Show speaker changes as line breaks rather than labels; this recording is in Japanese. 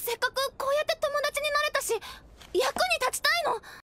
せっかくこうやって友達になれたし役に